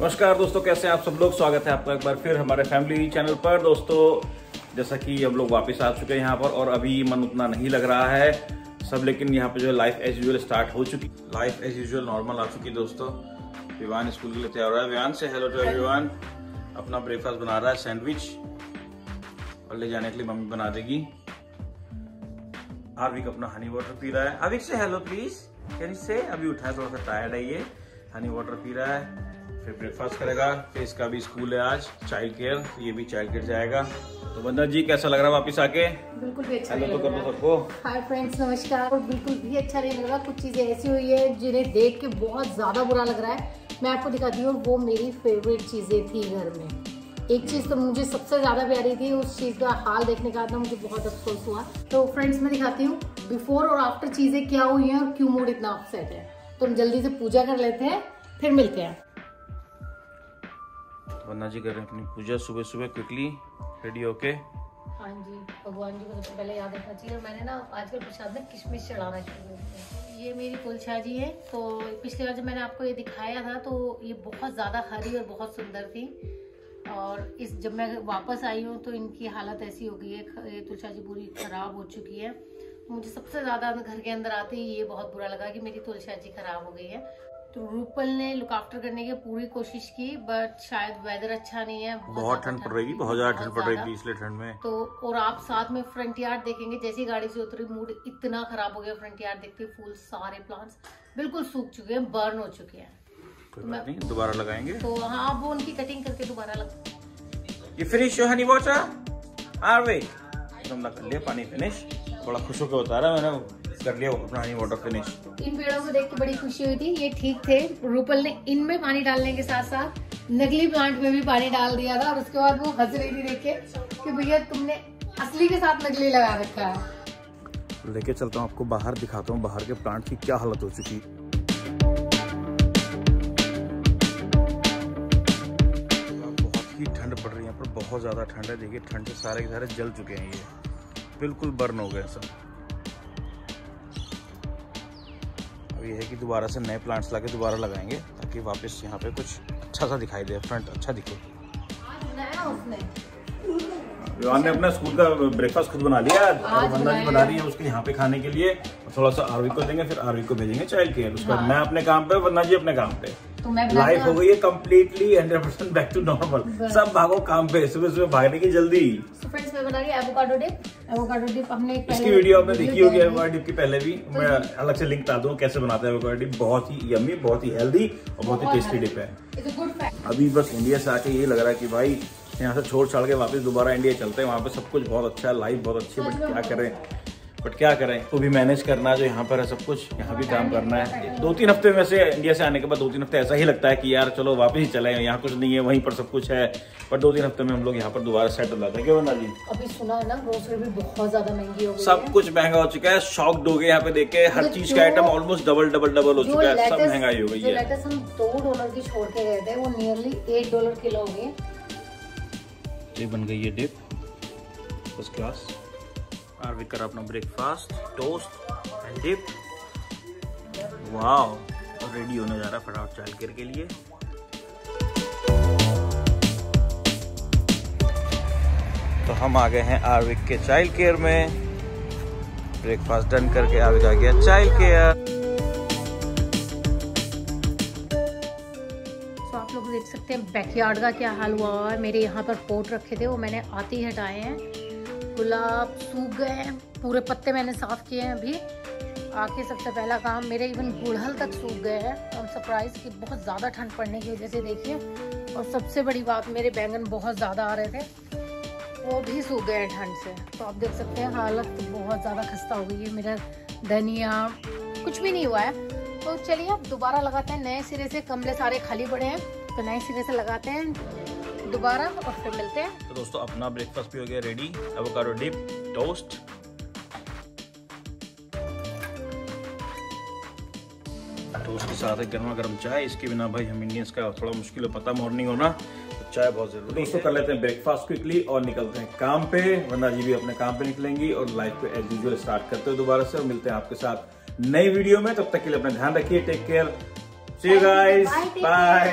नमस्कार दोस्तों, कैसे हैं आप सब लोग? स्वागत है आपका एक बार फिर हमारे फैमिली चैनल पर। दोस्तों, जैसा कि हम लोग वापस आ चुके हैं यहाँ पर और अभी मन उतना नहीं लग रहा है सब, लेकिन यहाँ पे जो लाइफ एज यूजल स्टार्ट हो चुकी लाइफ एज यूजल नॉर्मल आ चुकी दोस्तों। विवान स्कूल के लिए तैयार हो रहा है। विवान से हेलो टू एवरीवन अपना ब्रेकफास्ट बना रहा है सैंडविच और ले जाने के लिए मम्मी बना देगी। आर्विक अपना हनी वाटर पी रहा है। आर्विक से हेलो प्लीज़ कैन से अभी उठा थोड़ा सा टायर्ड है ये। हनी वाटर पी रहा है। फिर ब्रेकफास्ट करेगा फिर इसका भी स्कूल है आज चाइल्ड केयर ये भी चाइल्ड केयर जाएगा। तो बंदा जी कैसा लग रहा है वापिस आके? बिल्कुल भी अच्छा हेलो तो कर दो सबको। हाय फ्रेंड्स नमस्कार। और बिल्कुल भी अच्छा नहीं लग रहा। कुछ चीज़ें ऐसी हुई है जिन्हें देख के बहुत ज़्यादा बुरा लग रहा है। मैं आपको दिखाती हूँ वो मेरी फेवरेट चीज़ें थी घर में। एक चीज़ तो मुझे सबसे ज़्यादा प्यारी थी उस चीज़ का हाल देखने का ना मुझे बहुत अफसोस हुआ। तो फ्रेंड्स मैं दिखाती हूँ बिफोर और आफ्टर चीज़ें क्या हुई हैं और क्यों मूड इतना अपसेट है। तो हम जल्दी से पूजा कर लेते हैं फिर मिलते हैं। वन्ना जी कर रहे अपनी पूजा सुबह सुबह क्विकली रेडी होके हाँ जी, भगवान जी को सबसे पहले याद रखना चाहिए। मैंने ना आजकल प्रसाद में किशमिश चढ़ाना दिया। ये मेरी कुलछा जी है तो पिछली बार जब मैंने आपको ये दिखाया था तो ये बहुत ज़्यादा हरी और बहुत सुंदर थी। और इस जब मैं वापस आई हूँ तो इनकी हालत ऐसी हो गई है ये तुलसा जी पूरी खराब हो चुकी है। मुझे सबसे ज़्यादा घर के अंदर आते ही ये बहुत बुरा लगा कि मेरी तुलसा जी खराब हो गई है। तो रूपल ने लुक आफ्टर करने की पूरी कोशिश की बट शायद वेदर अच्छा नहीं है बहुत ठंड पड़ रही बहुत ज़्यादा ठंड पड़ रही थी इसलिए ठंड में। तो और आप साथ में फ्रंट यार्ड देखेंगे जैसी गाड़ी से उतरी मूड इतना खराब हो गया फ्रंट यार्ड देखते फूल सारे प्लांट्स बिल्कुल सूख चुके हैं बर्न हो चुके हैं। कोई दोबारा लगाएँगे। तो हाँ वो उनकी कटिंग करके दोबारा लग ये फिनिश हनी वाटर आर्वे तुमने कर लिया पानी फिनिश बड़ा खुश होकर बता रहा कर लिया अपना हनी वाटर फिनिश इन पेड़ों को देख के बड़ी खुशी हुई थी। ये ठीक थे। रूपल ने इनमें पानी डालने के साथ साथ नकली प्लांट में भी पानी डाल दिया था और उसके बाद वो हंस रही थी देख के कि भैया तुमने असली के साथ नकली लगा रखा है। लेके चलता हूँ आपको बाहर दिखाता हूँ बाहर के प्लांट की क्या हालत हो चुकी। बहुत ही ठंड पड़ रही है पर बहुत ज़्यादा ठंड है। देखिए ठंड से सारे के सारे जल चुके हैं ये। बिल्कुल बर्न हो गए सब। अब ये है कि दोबारा से नए प्लांट्स लाके दोबारा लगाएँगे ताकि वापस यहाँ पे कुछ अच्छा सा दिखाई दे फ्रंट अच्छा दिखे। विवान ने अपना स्कूल का ब्रेकफास्ट खुद बना लिया। आज जी बना रही है उसके यहाँ पे खाने के लिए। थोड़ा सा आरवी को देंगे फिर आरवी को भेजेंगे चाइल्ड केयर उसके बाद हाँ। मैं अपने काम पे वंदना जी अपने काम पे। तो लाइफ हो गई है completely hundred percent back to normal सब भागो काम पे सुबह सुबह भागने की जल्दी। तो हूँ एवोकाडो डिप एवोकाडो डिप हमने इसकी वीडियो आपने देखी होगी एवोकाडो डिप की पहले भी। तो मैं अलग से लिंक बता दूँ कैसे बनाते हैं एवोकाडो डिप बहुत ही यम्मी बहुत ही हेल्दी और बहुत ही टेस्टी डिप है. अभी बस इंडिया से आके ये लग रहा है कि भाई यहाँ से छोड़ छाड़ के वापस दोबारा इंडिया चलते हैं। वहाँ पे सब कुछ बहुत अच्छा है लाइफ बहुत अच्छी है बट क्या करें? बट क्या करें? वो भी मैनेज करना है जो यहाँ पर है सब कुछ यहाँ भी काम करना है। दो तीन हफ़्ते में से इंडिया से आने के बाद दो तीन हफ़्ते ऐसा ही लगता है कि यार चलो वापस ही चले यहाँ कुछ नहीं है वहीं पर सब कुछ है। पर दो तीन हफ़्ते में हम लोग यहाँ पर दोबारा सेट हो जाते हैं। क्यों बना जी? अभी सुना है ना ग्रोसरी भी बहुत ज़्यादा महँगी हो गई सब कुछ महँगा हो चुका है शॉक हो गए यहाँ पे देख के। हर चीज़ का item almost double double double हो चुका है। सब महँगाई हो गई है। हम दो डॉलर की छोड़ के गए थे वो नियरली एट डॉलर किलो हो गई ये बन गई है डिप फ़र्स्ट क्लास आरवी कर अपना breakfast toast and dip wow और रेडी होने जा रहा है फटाफट चाइल्ड केयर के लिए। तो हम आ गए हैं आरविक के चाइल्ड केयर में। ब्रेकफास्ट डन करके आरविक आ गया चाइल्ड केयर आप लोग देख सकते हैं बैकयार्ड का क्या हाल हुआ है। मेरे यहाँ पर पोट रखे थे, वो मैंने आते ही हटाए हैं। गुलाब, सूख गए हैं, पूरे पत्ते मैंने साफ़ किए हैं अभी। आके सबसे पहला काम, मेरे इवन गुड़हल तक सूख गए हैं। हम सरप्राइज़ की बहुत ज़्यादा ठंड पड़ने की वजह से देखिए। और सबसे बड़ी बात, मेरे बैंगन बहुत ज़्यादा आ रहे थे। वो भी सूख गए हैं ठंड से। तो आप देख सकते हैं, हालत बहुत ज़्यादा खस्ता हो गई है। मेरा धनिया, कुछ भी नहीं हुआ है। तो चलिए अब दोबारा लगाते हैं। नए सिरे से कमरे सारे खाली पड़े हैं। तो नए सिरे से लगाते हैं दोबारा और फिर मिलते हैं। तो दोस्तों अपना ब्रेकफास्ट भी हो गया ready avocado dip toast toast के साथ एक गर्मा गर्म चाय। इसके बिना भाई हम इंडियंस का थोड़ा मुश्किल है पता मॉर्निंग होना तो चाय बहुत ज़रूरी दोस्तों कर लेते हैं ब्रेकफास्ट क्विकली और निकलते हैं काम पे। वंदा जी भी अपने काम पे निकलेंगी और लाइफ पे एज यूजल स्टार्ट करते हैं दोबारा से। और मिलते हैं आपके साथ। नई वीडियो में तब तक के लिए अपना ध्यान रखिए take care see guys. Bye.